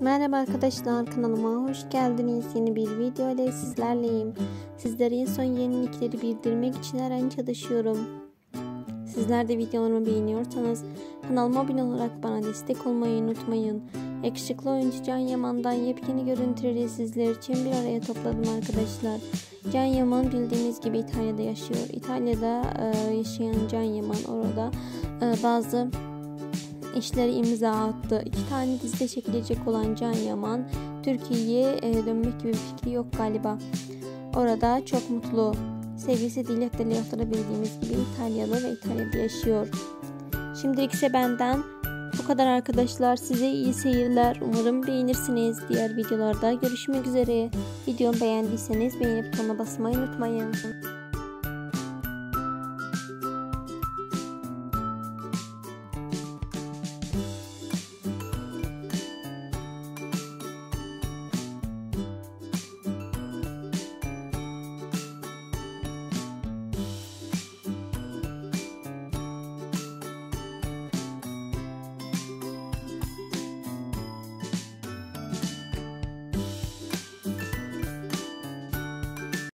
Merhaba arkadaşlar kanalıma hoş geldiniz. Yeni bir video ile sizlerleyim. Sizlere en son yenilikleri bildirmek için her an çalışıyorum. Sizler de videolarımı beğeniyorsanız kanalıma abone olarak bana destek olmayı unutmayın. Yakışıklı oyuncu Can Yaman'dan yepyeni görüntüleri sizler için bir araya topladım arkadaşlar. Can Yaman bildiğiniz gibi İtalya'da yaşıyor. İtalya'da e, yaşayan Can Yaman orada e, bazı işleri imza attı. İki tane dizide çekilecek olan Can Yaman Türkiye'ye e, dönmek gibi bir fikri yok galiba. Orada çok mutlu. Sevgisi Dilek Deliyahtır'a bildiğimiz gibi İtalyalı ve İtalya'da yaşıyor. Şimdilik ise benden bu kadar arkadaşlar. Size iyi seyirler. Umarım beğenirsiniz. Diğer videolarda görüşmek üzere. Videomu beğendiyseniz beğenip butonuna basmayı unutmayın.